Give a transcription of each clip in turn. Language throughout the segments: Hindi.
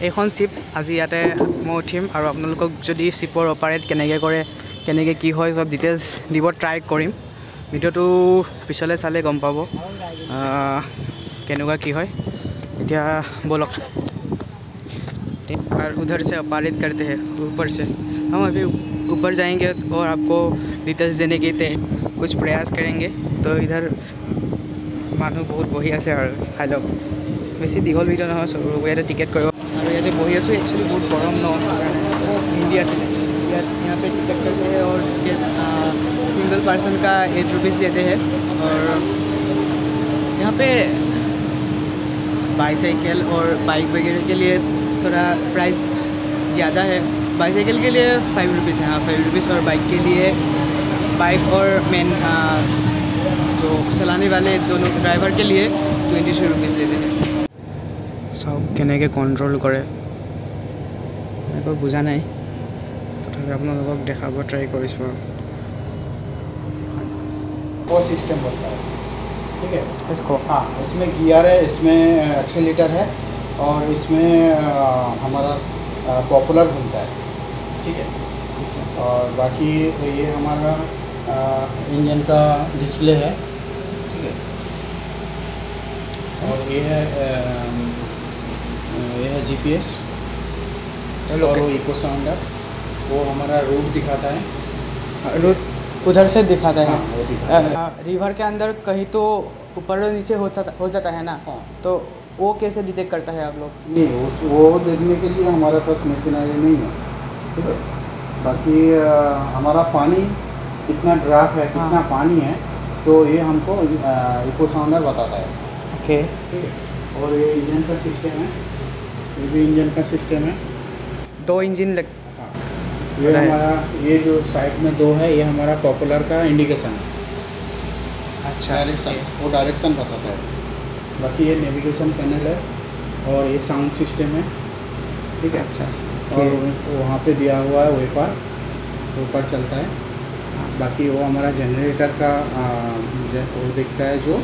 এইখন শ্বিপ আজি ইয়াতে মই উঠিম আৰু আপোনালোকক যদি শ্বিপৰ অপাৰেট কেনেকৈ কৰে কেনেকৈ কি হয় চব ডিটেইলছ দিব ট্ৰাই কৰিম ভিডিঅ'টো পিছলৈ চালে গম পাব আহ, কেনেকুৱা কি হয় এতিয়া ব'লক और उधर से अपारित करते हैं ऊपर से हम अभी ऊपर जाएंगे और आपको डिटेल्स देने के ते कुछ प्रयास करेंगे तो इधर মানুহ বহুত বহি আছে আৰু চাই লওক বেছি দীঘল ভিডিঅ' নহয় চব ইয়াতে টিকেট কৰিব আমি ইয়াতে বহি আছোঁ একচুৱেলি বহুত গৰম ন সেইটো यहाँ पे टिकट करते हैं और टिकट सिंगल पर्सन का एट रुपीज़ देते हैं। और यहाँ पे बाईसाइकिल और बाइक वगैरह के लिए थोड़ा प्राइस ज़्यादा है। बाईसाइकिल के लिए फाइव रुपीज़ है। हाँ फाइव रुपीज़ और बाइक के लिए बाइक और मेन जो चलाने वाले दोनों ड्राइवर के लिए ट्वेंटी थ्री रुपीज़ কেনেকৈ কণ্ট্ৰল কৰে একো বুজা নাই তথাপি আপোনালোকক দেখাব ট্ৰাই কৰিছোঁ আৰু वो सिस्टम बोलता है ठीक है इसको हाँ इसमें गियर है इसमें एक्सीटर है और इसमें अ, हमारा पॉपुलर घूमता है ठीक है ठीक है और बाकी ये हमारा अ, इंजन का डिस्प्ले है ठीक है और ये है अ, ये है जीपीएस चलो, और ओके। वो इको साउंडर वो हमारा रूट दिखाता है। रूट उधर से दिखाता है। हाँ, वो दिखाता है। रिवर के अंदर कहीं तो ऊपर और नीचे हो जाता हो जाता है ना? हाँ। तो वो कैसे डिटेक्ट करता है आप लोग? नहीं उस वो देखने के लिए हमारे पास मशीनरी नहीं है। ठीक है? बाकी हमारा पानी कितना ड्राफ है कितना हाँ। पानी है तो ये हमको इको साउंडर बताता है। ओके ठीक है? और ये इंजन का सिस्टम है। ये भी इंजन का सिस्टम है। दो इंजन लग हाँ। ये हमारा ये जो साइड में दो है ये हमारा पॉपुलर का इंडिकेशन है। अच्छा डायरेक्शन वो डायरेक्शन बताता है। बाकी ये नेविगेशन पैनल है और ये साउंड सिस्टम है। ठीक है? अच्छा और वहाँ पे दिया हुआ है वेपर वेपर चलता है। बाकी वो हमारा जनरेटर का आ, वो दिखता है जो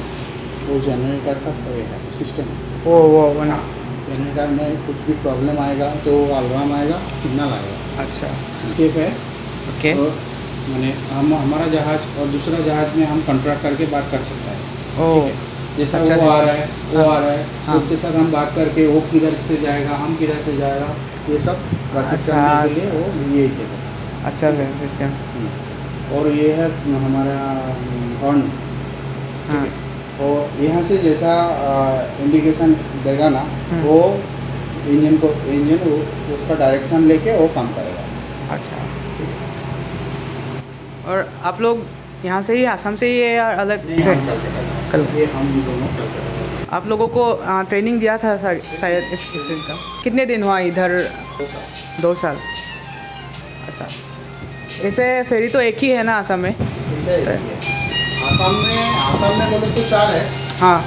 वो जनरेटर का है सिस्टम है। वो वो वो ना जनरेटर में कुछ भी प्रॉब्लम आएगा तो अलार्म आएगा सिग्नल आएगा। अच्छा। सेफ़ है? ओके तो मैंने हम हमारा जहाज़ और दूसरा जहाज़ में हम कॉन्ट्रैक्ट करके बात कर सकते हैं। ओ है? जैसा अच्छा, वो आ रहा है वो हाँ, आ रहा है हाँ। उसके साथ हम बात करके वो किधर से जाएगा हम किधर से जाएगा ये सब अच्छा, अच्छा। वो ये अच्छा सिस्टम और ये है हमारा हॉर्न। हाँ? और यहाँ से जैसा इंडिकेशन देगा ना हम्म। वो इंजन को इंजन वो उसका डायरेक्शन लेके वो काम करेगा अच्छा और आप लोग यहाँ से ही आसाम से ही है या अलग से। कल ये हम दोनों। आप लोगों को आ, ट्रेनिंग दिया था शायद इस चीज़ का कितने दिन हुआ इधर दो साल। अच्छा ऐसे फेरी तो एक ही है ना आसाम में। आसाम में आसाम में बोले तो चार है। हाँ।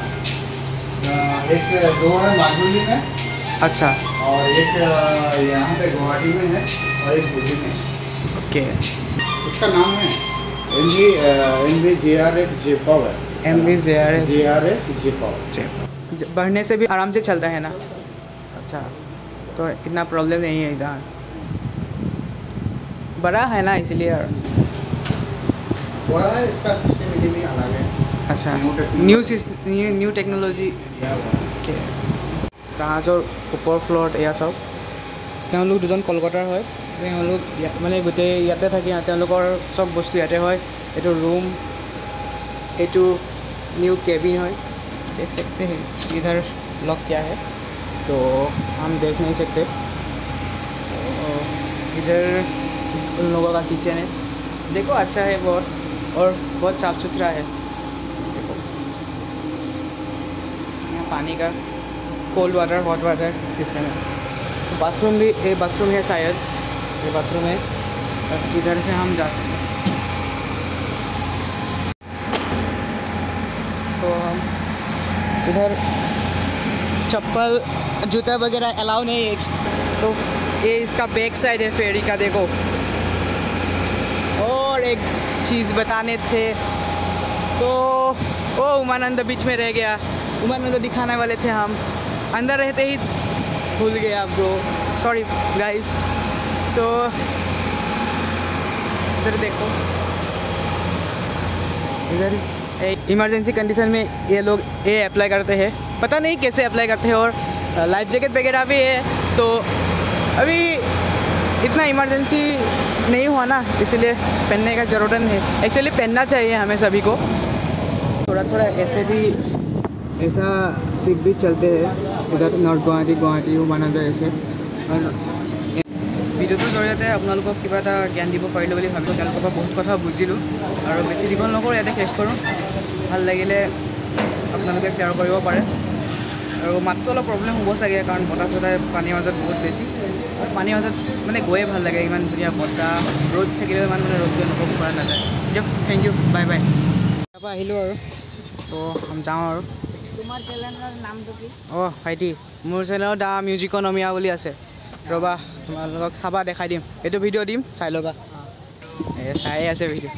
एक दो है माजुली में अच्छा। और एक यहाँ पे गुवाहाटी में है और एक दिल्ली में। ओके। इसका नाम है M B M B J R F J पाव है। M B J R F J R F J पाव। ज- बढ़ने से भी आराम से चलता है ना? अच्छा तो इतना प्रॉब्लम नहीं है जहाँ बड़ा है ना इसलिए। और बड़ा है इसका सिस्टम भी अलग है अच्छा New technology. New new new technology दिया हुआ है জাহাজৰ ওপৰ ফ্ল'ৰত এয়া চাওক তেওঁলোক দুজন কলকাতাৰ হয় তেওঁলোক ইয়াত মানে গোটেই ইয়াতে থাকি তেওঁলোকৰ চব বস্তু ইয়াতে হয় এইটো ৰুম এইটো न्यू केबिन है देख सकते हैं इधर लॉक क्या है तो हम देख नहीं सकते तो इधर उन लोगों का किचन है देखो अच्छा है बहुत और बहुत साफ़ सुथरा है। देखो। यहाँ पानी का cold water hot water system है। तो बाथरूम भी, ये बाथरूम है शायद। ये बाथरूम है। और इधर से हम जा सकते हैं। तो हम इधर चप्पल, जूता वगैरह अलाउ नहीं है। तो ये इसका बैक साइड है, फेरी का, देखो। एक चीज़ बताने थे। तो ओ, उमानंद बीच में रह गया। उमानंद दिखाने वाले थे हम। अंदर रहते ही भूल गया ब्रो सॉरी गाइस सो इधर देखो। इधर इमरजेंसी कंडीशन में ये लोग ये अप्लाई करते हैं। पता नहीं कैसे अप्लाई करते हैं और लाइफ जैकेट वगैरह भी है। तो अभी इतना इमरजेंसी नहीं हुआ ना इसलिए पहनने का ज़रूरत नहीं है एक्चुअली पहनना चाहिए हमें सभी को थोड़ा थोड़ा ऐसे भी ऐसा सिप भी चलते हैं इधर নৰ্থ গুৱাহাটী গুৱাহাটী উমানন্দ ऐसे আৰু ভিডিঅ'টোৰ জৰিয়তে আপোনালোকক কিবা এটা জ্ঞান দিব পাৰিলোঁ বুলি ভাবিলোঁ তেওঁলোকৰ পৰা বহুত কথা বুজিলোঁ আৰু বেছি দীঘল নকৰোঁ ইয়াতে শেষ কৰোঁ ভাল লাগিলে আপোনালোকে শ্বেয়াৰ কৰিব পাৰে আৰু মাতটো অলপ প্ৰব্লেম হ'ব চাগে কাৰণ বতাহ চতাহ পানীৰ মাজত বহুত বেছি। আৰু পানীৰ মাজত মানে গৈয়ে ভাল লাগে ইমান ধুনীয়া বতাহ ৰ'দ থাকিলেও ইমান মানে ৰ'দটো অনুভৱ কৰা নাযায়। দিয়ক থেংক ইউ বাই বাই তাৰপৰা আহিলোঁ আৰু। তো যাওঁ আৰু। তোমাৰ চেনেলৰ নামটো কি? অঁ ভাইটি মোৰ চেনেলত দা মিউজিকনমিয়া বুলি আছে। ৰ'বা তোমালোকক চাবা দেখাই দিম। এইটো ভিডিঅ' দিম চাই ল'বা। এই চাই আছে ভিডিঅ'